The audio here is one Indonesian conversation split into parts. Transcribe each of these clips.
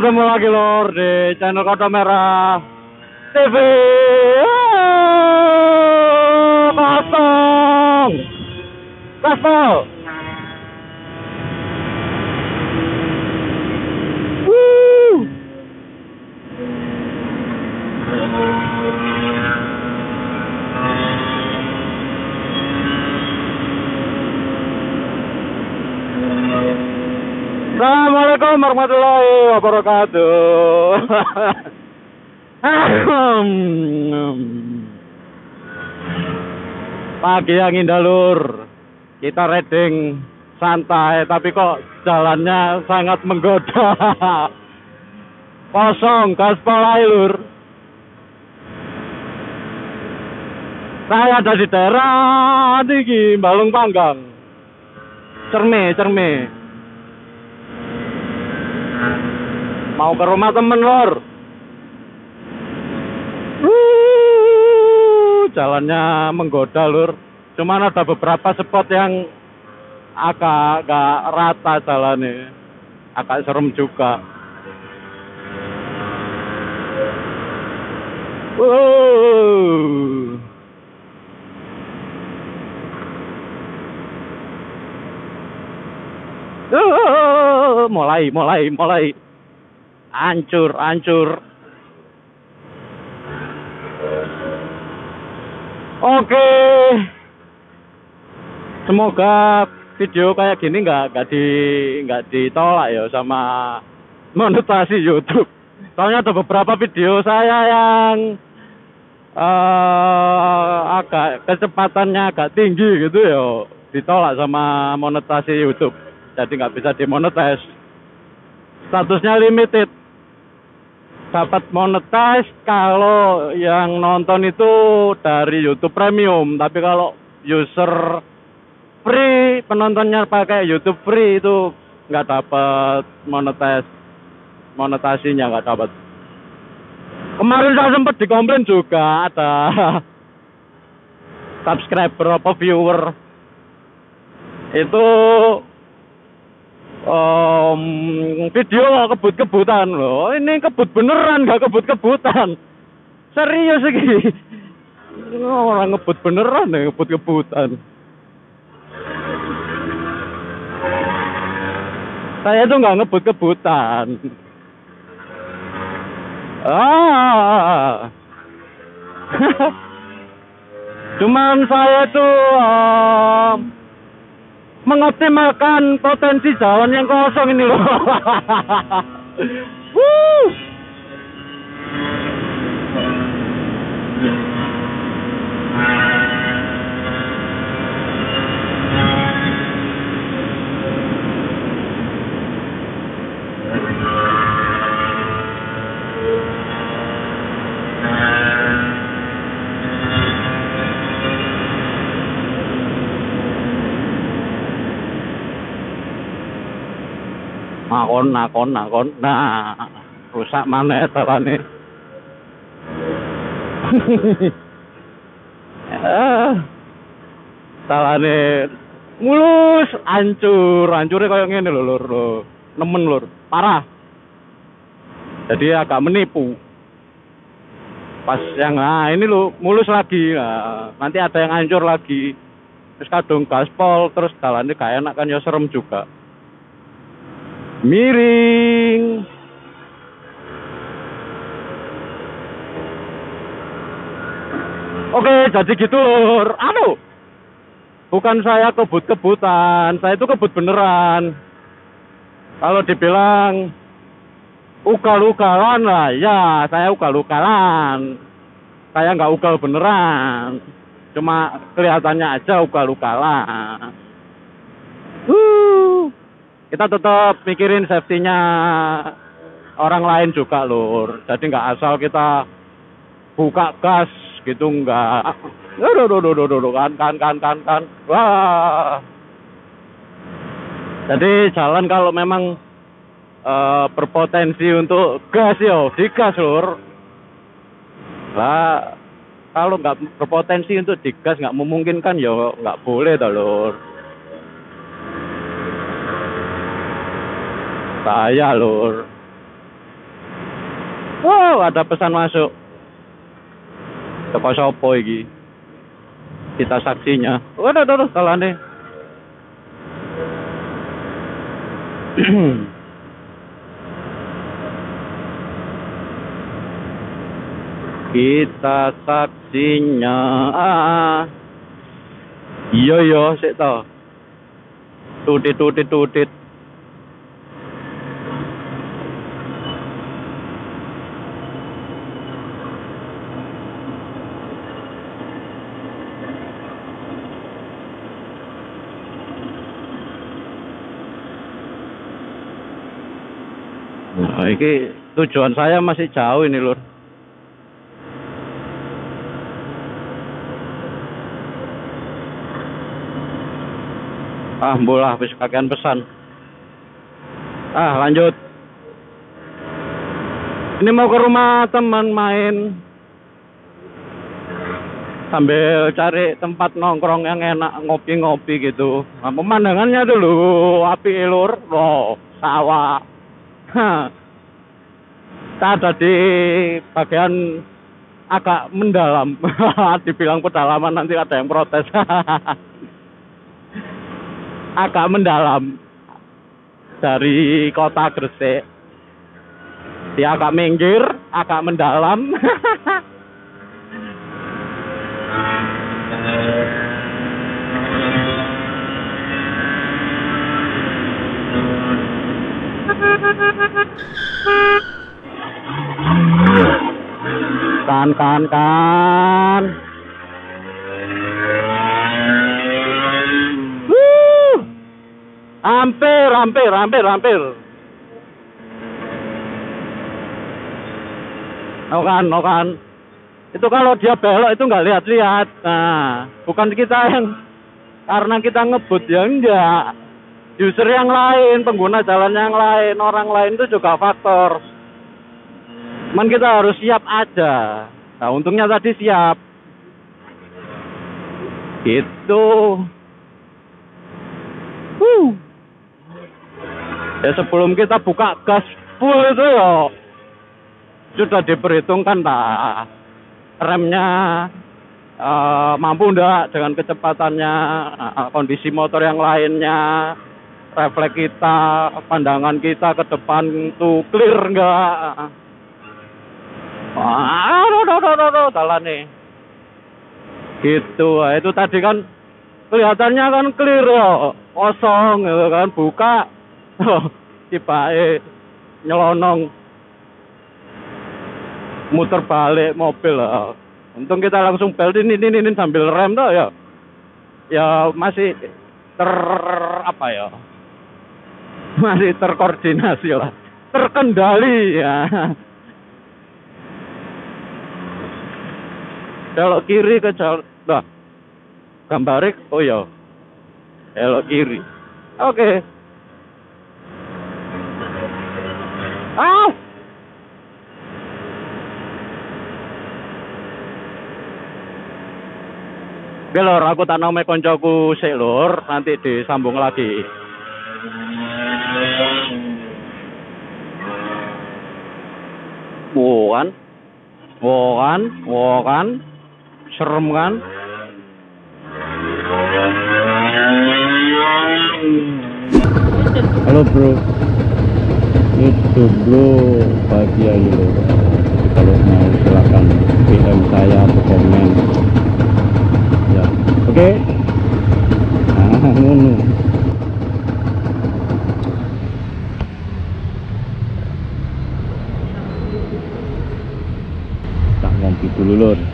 Ketemu lagi lor di channel Kota Merah TV. Ah, Kosong. Gaspol. Wuh. Assalamualaikum warahmatullahi wabarakatuh. Pagi yang indah lur. Kita riding santai tapi kok jalannya sangat menggoda. Kosong gaspol ae lur. Saya ada di daerah iki Balung Panggang. Cerme, cerme. Mau ke rumah temen lor. Wuh, jalannya menggoda lur. Cuman ada beberapa spot yang agak agak rata jalannya. Agak serem juga. Wuh. Uh, mulai, mulai, mulai. Hancur, hancur. Oke. Semoga video kayak gini nggak nggak di nggak ditolak ya sama monetasi YouTube. Soalnya ada beberapa video saya yang eh agak kecepatannya agak tinggi gitu ya ditolak sama monetasi YouTube. Jadi nggak bisa dimonetize. Statusnya limited. Dapat monetize kalau yang nonton itu dari YouTube Premium, tapi kalau user free penontonnya pakai YouTube free itu nggak dapat monetize monetasinya nggak dapat. Kemarin saya sempat dikomplain juga ada subscriber apa viewer. Itu um, video kebut-kebutan loh. Ini kebut beneran, gak kebut-kebutan. Serius ini. Orang ngebut beneran ya, kebut-kebutan. Saya tuh nggak ngebut-kebutan. Ah. Cuman saya tuh um, mengoptimalkan potensi jalan yang kosong ini loh. nakon nakon nakon. Nah rusak mana ya talane talane mulus hancur. Hancurnya kayak gini lho lho. nemen lur. Parah. Jadi agak menipu. Pas yang nah ini lo mulus lagi. Nah, nanti ada yang hancur lagi. Terus kadung gaspol terus jalannya gak enak kan ya serem juga miring. Oke, jadi gitu lur. Anu, bukan saya kebut-kebutan, saya itu kebut beneran. Kalau dibilang ugal-ugalan lah, ya saya ugal-ugalan. Saya nggak ugal beneran, cuma kelihatannya aja ugal-ugalan. Kita tetap mikirin safety-nya orang lain juga lur jadi nggak asal kita buka gas gitu nggak Aduh, aduh, aduh, aduh, kan, kan, kan, kan, kan, wah. Jadi jalan kalau memang uh, berpotensi untuk gas yo, digas lur. Lah, kalau nggak berpotensi untuk digas nggak memungkinkan yo, nggak boleh dah lur. Saya lur Wow, ada pesan masuk. Toko sopo iki? Kita saksinya. Waduh, waduh, salah nih. Kita saksinya. Ah. Iya, iya, sik to. Tutit, tutit, tutit. Ini tujuan saya masih jauh ini, Lur. Ah, bola habis kakean pesan. Ah, lanjut. Ini mau ke rumah teman main. Sambil cari tempat nongkrong yang enak, ngopi-ngopi gitu. Nah, pemandangannya dulu, api lur, loh, sawah. Kita ada di bagian agak mendalam. Dibilang pedalaman nanti ada yang protes. agak mendalam dari kota Gresik. Dia agak minggir, agak mendalam. kan kan kan hampir hampir hampir hampir Oh kan, oh kan. Itu kalau dia belok itu nggak lihat-lihat. Nah, bukan kita yang karena kita ngebut ya enggak. User yang lain, pengguna jalan yang lain, orang lain itu juga faktor. Cuman kita harus siap aja. Nah, untungnya tadi siap. Gitu. Huh. Ya sebelum kita buka gas full itu ya sudah diperhitungkan tak remnya uh, mampu enggak dengan kecepatannya, uh, kondisi motor yang lainnya, refleks kita, pandangan kita ke depan itu clear enggak. Wah, aduh, aduh, aduh, aduh. Gitu, nah, itu tadi kan kelihatannya kan clear ya, kosong gitu kan, buka, tiba nyelonong muter balik mobil lah. Untung kita langsung bel ini ini, ini sambil rem tuh ya. Ya masih ter apa ya? Masih terkoordinasi lah. Terkendali ya. Belok kiri ke jalan. Nah, gambarik. Oh ya. Belok kiri. Oke. Okay. Ah! Oke lor, aku tak name koncoku sik lor, nanti disambung lagi. Wow kan? Wow kan? Wow kan? Serem kan? Halo bro, ini jomblo bahagia gitu. Kalau mau silakan PM saya atau komen ya oke okay. nah tak ngopi dulu lor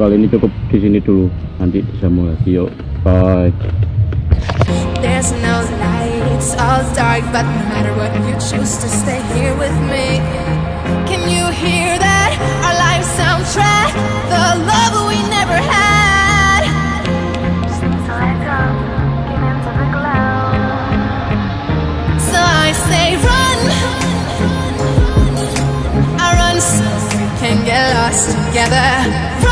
kali ini cukup di sini dulu nanti disambung lagi yuk bye There's no light, it's all dark, but no matter what, you choose to stay here with me. Can you hear that? Our life soundtrack, the love we never had. So I go, get into the glow. So I say run, I run so we can get lost together.